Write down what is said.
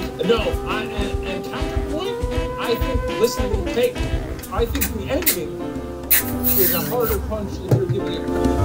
think no. I, uh, and, and counterpoint, I think listening to the tape, I think the ending is a harder punch than you're giving it.